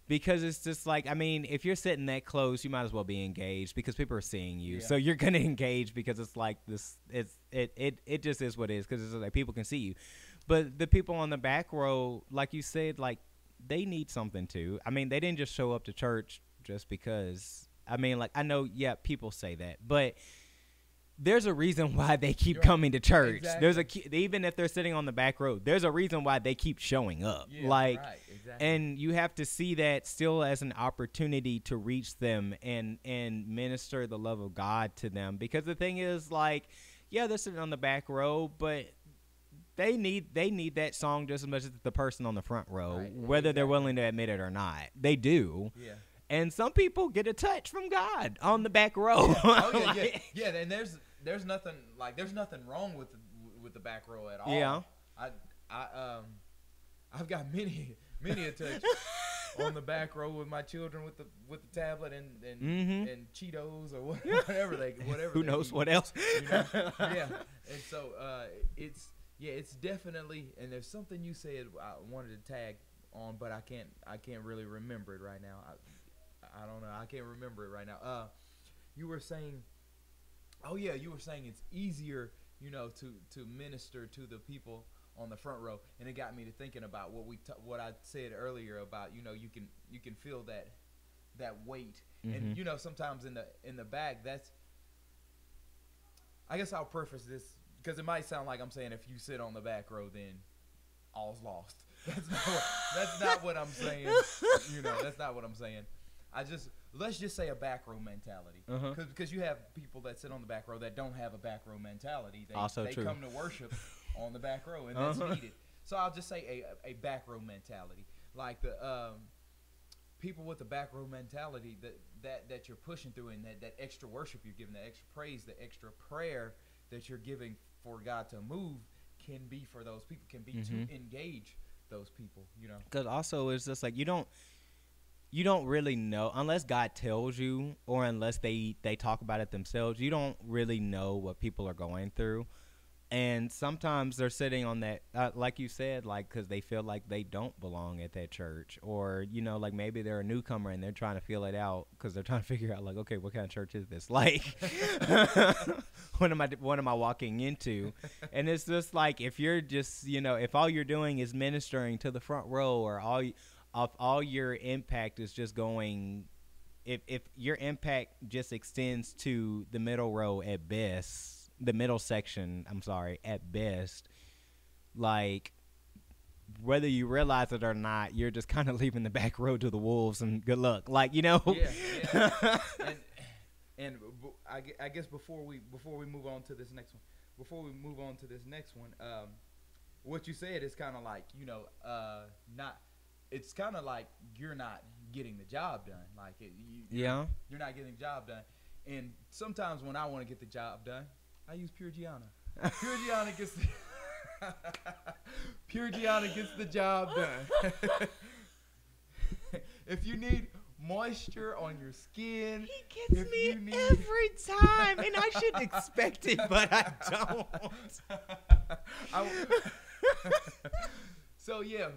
Because it's just like I mean, if you're sitting that close, you might as well be engaged because people are seeing you. Yeah. So you're gonna engage because it's like this. It's it it it just is what it is because it's like people can see you. But the people on the back row, like you said, like they need something too. I mean, they didn't just show up to church just because. I mean, like I know, yeah, people say that, but there's a reason why they keep right. coming to church. There's a even if they're sitting on the back row, there's a reason why they keep showing up. Yeah, like right, exactly. and you have to see that still as an opportunity to reach them and and minister the love of God to them because the thing is like yeah they're sitting on the back row but they need they need that song just as much as the person on the front row Right, whether they're willing to admit it or not they do yeah. and some people get a touch from God on the back row oh yeah, yeah, yeah. And there's there's nothing like there's nothing wrong with the, with the back row at all. Yeah. I I um I've got many many a touch on the back row with my children with the with the tablet and and, Mhm. and Cheetos or whatever they whatever. Who they knows eat, what else? you know? yeah, and so uh, it's yeah, it's definitely and there's something you said I wanted to tag on, but I can't I can't really remember it right now. I I don't know. I can't remember it right now. Uh, you were saying, oh yeah, you were saying it's easier, you know, to to minister to the people on the front row, and it got me to thinking about what we t- what I said earlier about you know you can you can feel that that weight, Mhm. and you know sometimes in the in the back that's. I guess I'll preface this because it might sound like I'm saying if you sit on the back row, then all's lost. That's not what, that's not what I'm saying. You know, that's not what I'm saying. I just let's just say a back row mentality, Uh-huh. because you have people that sit on the back row that don't have a back row mentality. They, Also they true. come to worship on the back row, and that's Uh-huh. needed. So I'll just say a a back row mentality, like the um, people with the back row mentality that that that you're pushing through, and that that extra worship you're giving, the extra praise, the extra prayer that you're giving for God to move, can be for those people, can be Mhm. to engage those people. You know. Because also it's just like you don't you don't really know unless God tells you or unless they they talk about it themselves. You don't really know what people are going through. And sometimes they're sitting on that, uh, like you said, like because they feel like they don't belong at that church, or you know, like maybe they're a newcomer and they're trying to feel it out because they're trying to figure out, like, okay, what kind of church is this? Like, what am I, what am I walking into? and it's just like if you're just, you know, if all you're doing is ministering to the front row, or all, y- if all your impact is just going if if your impact just extends to the middle row at best, the middle section, I'm sorry, at best, like whether you realize it or not, you're just kind of leaving the back row to the wolves and good luck. Like, you know. Yeah, yeah. and and b- I, gue- I guess before we before we move on to this next one, before we move on to this next one, um, what you said is kind of like you know, uh, not. It's kind of like you're not getting the job done. Like it, you, yeah. you're not getting the job done. And sometimes when I want to get the job done, I use Pure Gianna. Pure Gianna gets the Pure Gianna gets the job done. if you need moisture on your skin, He gets me need- every time, and I should expect it, but I don't. I w- so yeah,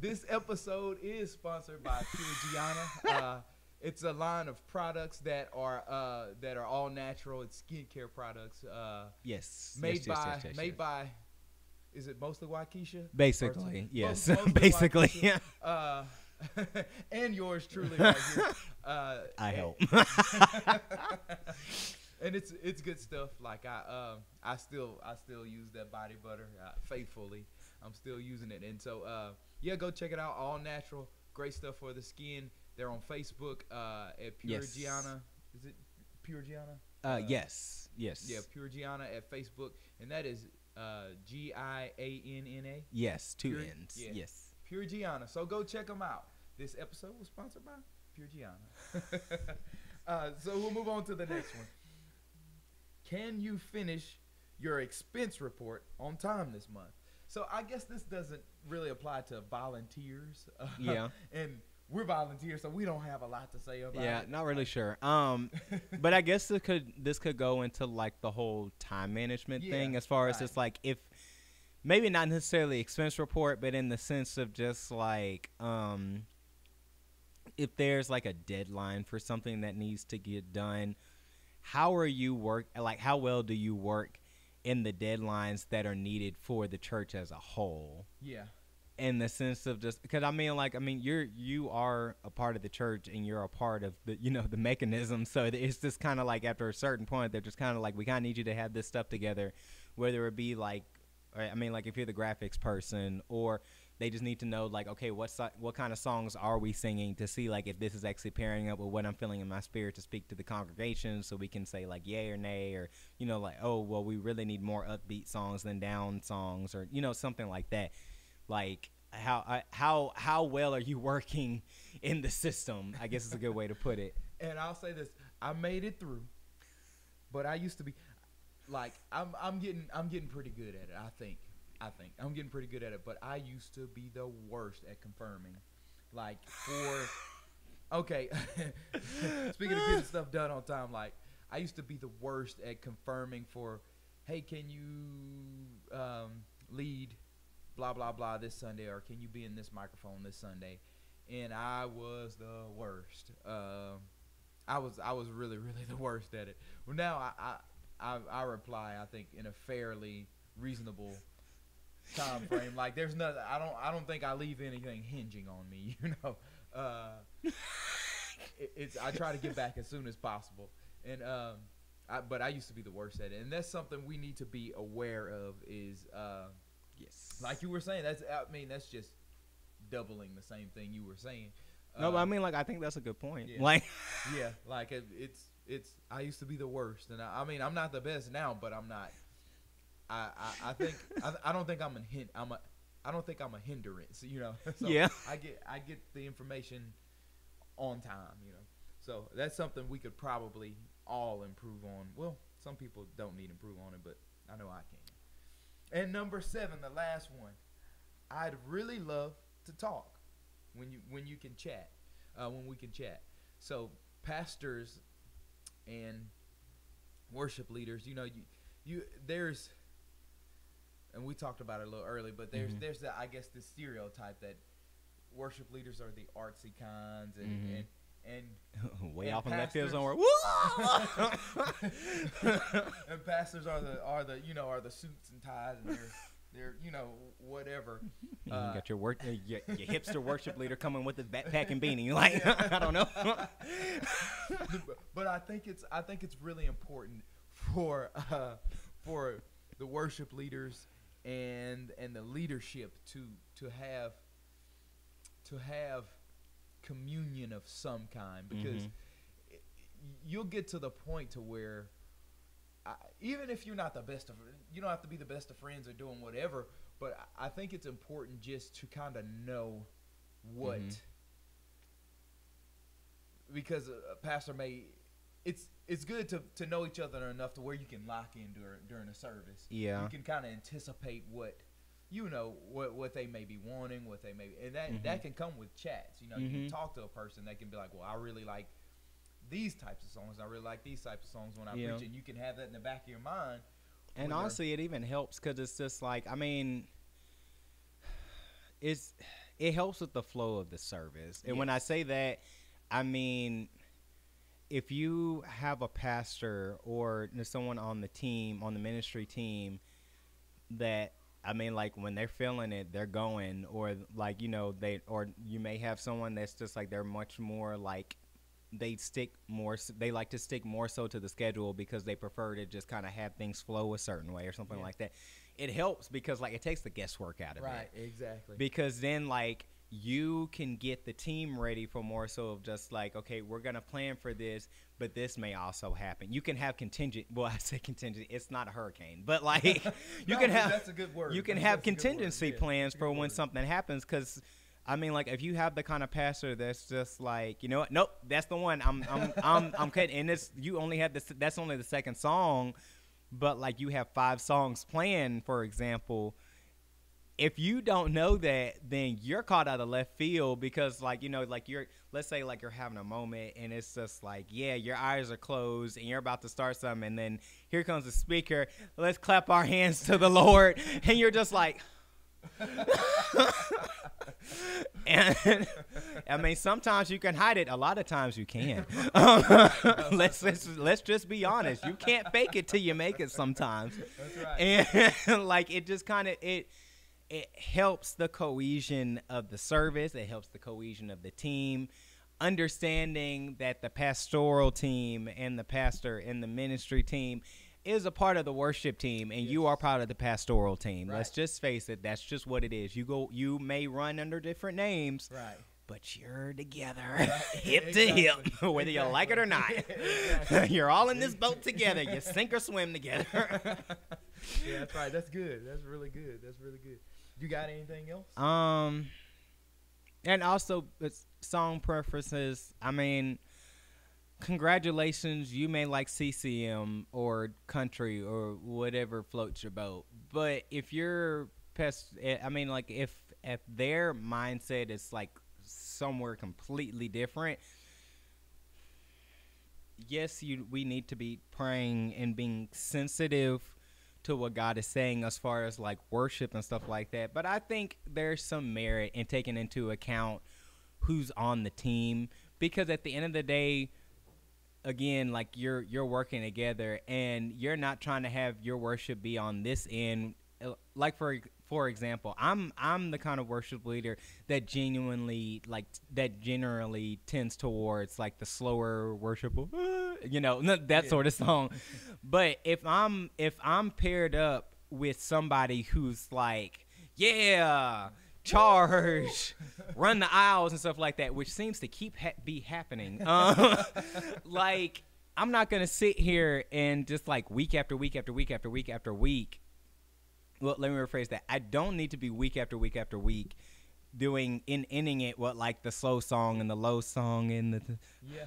this episode is sponsored by Pure Gianna. Uh, it's a line of products that are uh, that are all natural. It's skincare products uh, Yes. made yes, by yes, yes, made by. Is it mostly Waukesha? Basically, yes. mostly Basically, yeah. Uh, and yours truly right here. Uh, I help. and it's it's good stuff. Like I um I still I still use that body butter uh, faithfully. I'm still using it, and so uh yeah, go check it out. All natural, great stuff for the skin. They're on Facebook uh at Pure Yes. Gianna. Is it Pure Gianna? Uh, yes. Yes. Yeah, Pure Gianna at Facebook, and that is uh G I A N N A. Yes. Two Pure- ends. yeah. Yes. Pure Gianna. So go check them out. This episode was sponsored by Pure Gianna. uh, so we'll move on to the next one. Can you finish your expense report on time this month? So I guess this doesn't really apply to volunteers. Yeah. and we're volunteers, so we don't have a lot to say about Yeah, it. not really sure. Um, but I guess this could this could go into like the whole time management thing as far as right. it's like if maybe not necessarily expense report, but in the sense of just like um if there's like a deadline for something that needs to get done, how are you work like how well do you work in the deadlines that are needed for the church as a whole? yeah. in the sense of just because I mean, like, I mean, you're you are a part of the church and you're a part of the you know the mechanism. So it's just kind of like after a certain point, they're just kind of like we kind of need you to have this stuff together, whether it be like, I mean, like if you're the graphics person or they just need to know like okay what so- what kind of songs are we singing to see like if this is actually pairing up with what I'm feeling in my spirit to speak to the congregation so we can say like yay or nay or you know like oh well we really need more upbeat songs than down songs or you know something like that like how how how well are you working in the system i guess is a good way to put it And I'll say this: I made it through, but I used to be like I'm I'm getting I'm getting pretty good at it. I think I think I'm getting pretty good at it, but I used to be the worst at confirming. Like for okay, speaking of getting stuff done on time, like I used to be the worst at confirming for, hey, can you um, lead blah blah blah this Sunday, or can you be in this microphone this Sunday? And I was the worst. Um, I was I was really really the worst at it. Well, now I I, I, I reply I think in a fairly reasonable time frame. like there's nothing. I don't I don't think I leave anything hinging on me. You know. Uh, it, it's I try to get back as soon as possible. And um, I, but I used to be the worst at it, and that's something we need to be aware of. Is uh, Yes. like you were saying. That's I mean that's just doubling the same thing you were saying. no, but I Um, mean, like, I think that's a good point. yeah. Like, yeah, like it, it's it's. I used to be the worst, and I, I mean I'm not the best now, but I'm not. I I, I think I, I don't think I'm a hint. I'm a. I don't think I'm a hindrance. You know. so Yeah. I get I get the information on time. You know. So that's something we could probably all improve on. Well, some people don't need to improve on it, but I know I can. And number seven, the last one. I'd really love to talk when you when you can chat, uh, when we can chat. So pastors and worship leaders, you know, you you there's, and we talked about it a little early, but there's Mhm. there's the I guess the stereotype that worship leaders are the artsy kinds and Mhm. and and way And off in left field somewhere. and pastors are the are the you know are the suits and ties and they're they're you know whatever. you Uh, got your work, uh, your, your hipster worship leader coming with his backpack and beanie. Like, I don't know. but I think it's I think it's really important for uh, for the worship leaders and and the leadership to to have to have communion of some kind because Mhm. i- you'll get to the point to where I, even if you're not the best of you don't have to be the best of friends or doing whatever but I think it's important just to kind of know what Mhm. because a, a pastor may it's it's good to, to know each other enough to where you can lock in during during a service. Yeah. You can kind of anticipate what you know what what they may be wanting, what they may and that Mhm. that can come with chats. You know, you can Mhm. talk to a person, they can be like, "Well, I really like these types of songs. I really like these types of songs when I Yeah. preach." And you can have that in the back of your mind. And honestly, it even helps because it's just like I mean, it's it helps with the flow of the service. And when I say that, I mean if you have a pastor or someone on the team on the ministry team that I mean, like when they're feeling it, they're going, or like you know they, or you may have someone that's just like they're much more like they stick more they like to stick more so to the schedule because they prefer to just kind of have things flow a certain way or something Yeah. like that it helps because like it takes the guesswork out of it right? exactly. because then like you can get the team ready for more so of just like okay we're gonna plan for this but this may also happen you can have contingent well i say contingent it's not a hurricane but like you No, can have that's a good word. you can That's- have that's a good word. contingency plans for when word. something happens because I mean, like if you have the kind of pastor that's just like, you know what? Nope, that's the one. I'm, I'm, I'm, I'm cutting. And this, you only have this. That's only the second song, but like you have five songs planned, for example. If you don't know that, then you're caught out of left field because, like, you know, like you're, let's say, like you're having a moment and it's just like, yeah, your eyes are closed and you're about to start something, and then here comes the speaker. Let's clap our hands to the Lord, and you're just like. and I mean, sometimes you can hide it. A lot of times you can. Let's let's let's just be honest. You can't fake it till you make it. Sometimes, That's right. and like it just kind of it it helps the cohesion of the service. It helps the cohesion of the team. Understanding that the pastoral team and the pastor and the ministry team is a part of the worship team and you are part of the pastoral team. Let's just face it, that's just what it is. You go you may run under different names, right. but you're together, Right. hip to hip, Exactly. whether you like it or not. Exactly. you're all in this boat together. You sink or swim together. yeah, that's right. That's good. That's really good. That's really good. You got anything else? um, and also it's song preferences. I mean, congratulations. You may like CCM or country or whatever floats your boat, but if you're eh, I mean, like if if their mindset is like somewhere completely different. Yes, you we need to be praying and being sensitive to what God is saying as far as like worship and stuff like that. But I think there's some merit in taking into account who's on the team because at the end of the day, again, like you're you're working together and you're not trying to have your worship be on this end. Like for for example, I'm I'm the kind of worship leader that genuinely like that generally tends towards like the slower worship, you know, that sort of song. but if I'm if I'm paired up with somebody who's like, yeah, charge, run the aisles and stuff like that, which seems to keep ha- be happening. Um, like I'm not gonna sit here and just like week after week after week after week after week. Well, let me rephrase that. I don't need to be week after week after week doing in ending it what like the slow song and the low song and the. Yeah.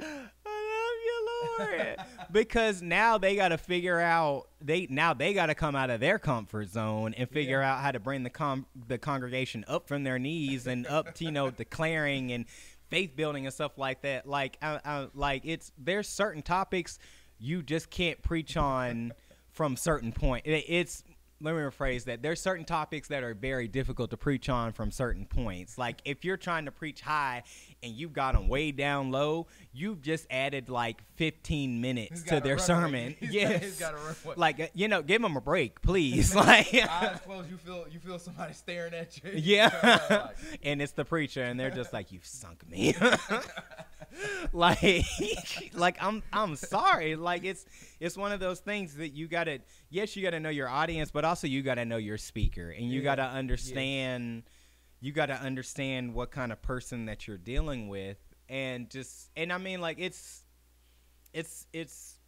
I love you, Lord. because now they got to figure out they now they got to come out of their comfort zone and figure Yeah. out how to bring the com- the congregation up from their knees and up to you know declaring and faith building and stuff like that. Like I, I, like it's there's certain topics you just can't preach on from certain point. It, it's let me rephrase that. There's certain topics that are very difficult to preach on from certain points. Like if you're trying to preach high and you've got them way down low, you've just added like 15 minutes to their sermon. Yes. gotta- he's gotta run. Like uh, you know, give them a break, please. like Eyes closed, you feel you feel somebody staring at you. yeah. And it's the preacher and they're just like you've sunk me. like like I'm I'm sorry. Like it's it's one of those things that you got to yes, you got to know your audience, but also you got to know your speaker and you Yeah. got to understand you got to understand what kind of person that you're dealing with and just and I mean like it's it's it's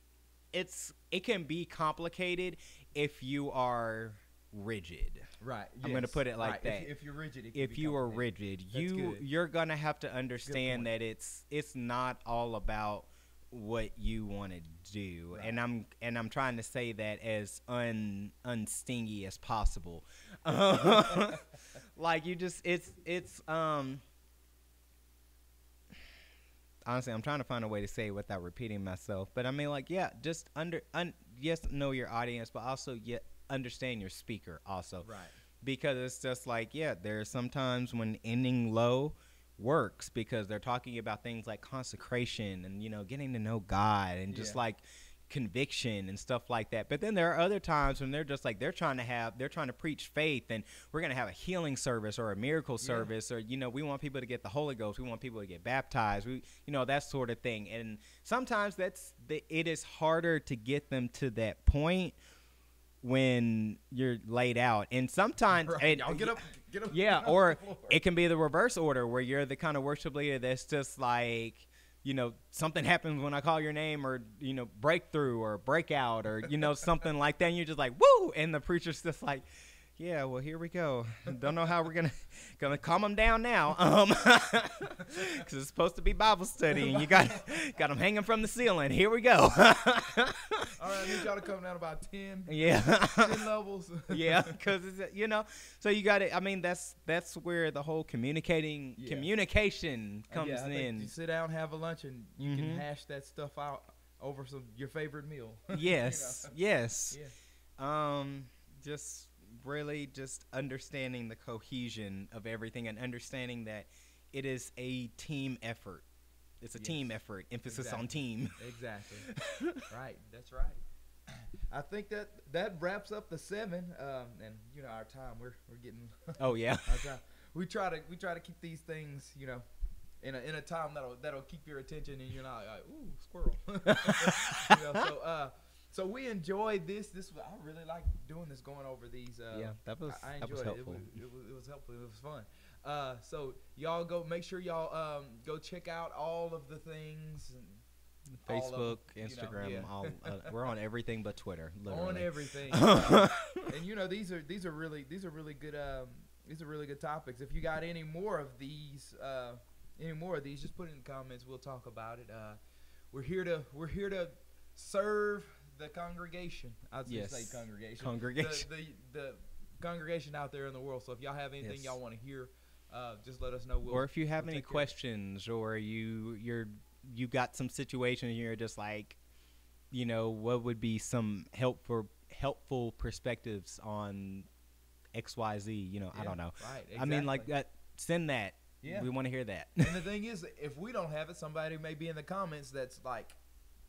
it's it can be complicated if you are rigid right. I'm gonna put it like right. that. If, if you're rigid, it can if you are rigid, That's you good. you're gonna have to understand that it's it's not all about what you want to do, Right. and I'm and I'm trying to say that as un unstingy as possible. like you just it's it's um. Honestly, I'm trying to find a way to say it without repeating myself. But I mean, like, yeah, just under, un, yes, know your audience, but also yet understand your speaker also Right. because it's just like yeah there's sometimes when ending low works because they're talking about things like consecration and you know getting to know god and just Yeah. like conviction and stuff like that but then there are other times when they're just like they're trying to have they're trying to preach faith and we're going to have a healing service or a miracle Yeah. service or you know we want people to get the holy ghost we want people to get baptized we you know that sort of thing and sometimes that's the, it is harder to get them to that point when you're laid out and sometimes Right. Y'all get up. Get up. yeah, or it can be the reverse order where you're the kind of worship leader that's just like, you know, something happens when I call your name, or you know, breakthrough or breakout, or you know, something like that. And you're just like, woo, and the preacher's just like. Yeah, well, here we go. Don't know how we're gonna gonna calm them down now, um, because it's supposed to be Bible study, and you got got them hanging from the ceiling. Here we go. All right, I need y'all to come down about 10, yeah, 10 levels. yeah, because you know, so you got to. I mean, that's that's where the whole communicating Yeah. communication Uh, comes yeah, in. You sit down, have a lunch, and you Mhm. can hash that stuff out over some your favorite meal. You yes, know? yes. Yeah. Um, just really just understanding the cohesion of everything and understanding that it is a team effort. It's a Yes. team effort. Emphasis on team. Exactly. right. That's right. I think that that wraps up the seven. Um, and you know our time. We're we're getting Oh yeah. We try to we try to keep these things. You know. In a, in a time that'll that'll keep your attention and you're not like ooh squirrel, you know, so uh, so we enjoyed this. This was- I really like doing this, going over these. Uh, yeah, that was I, I that was it. helpful. It was, it, was, it was helpful. It was fun. Uh, so y'all go make sure y'all um, go check out all of the things and all of Facebook, know, Instagram, yeah. all, uh, we're on everything but Twitter. Literally. on everything. and you know these are these are really these are really good um, these are really good topics. If you got any more of these uh, any more of these, just put it in the comments. We'll talk about it. Uh, we're here to we're here to serve the congregation. I'd Yes. say congregation. Congregation. The, the the congregation out there in the world. So if y'all have anything Yes. y'all want to hear, uh, just let us know. We'll, or if you have we'll any care. questions or you you're you got some situation and you're just like you know what would be some helpful helpful perspectives on xyz you know i don't know Right. i mean like that send that Yeah. we want to hear that and the thing is, if we don't have it, somebody may be in the comments that's like,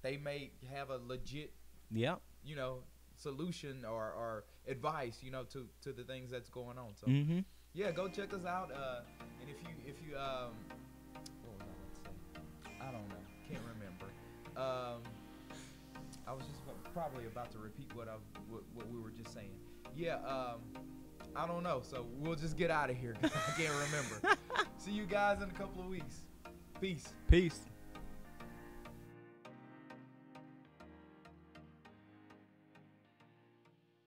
they may have a legit, yep you know, solution or, or advice, you know, to, to the things that's going on. So mm-hmm yeah, go check us out. Uh, and if you if you um, what was I about to say? I don't know, can't remember. Um, I was just probably about to repeat what I what, what we were just saying. Yeah. Um, I don't know. So we'll just get out of here I can't remember. See you guys in a couple of weeks. Peace. peace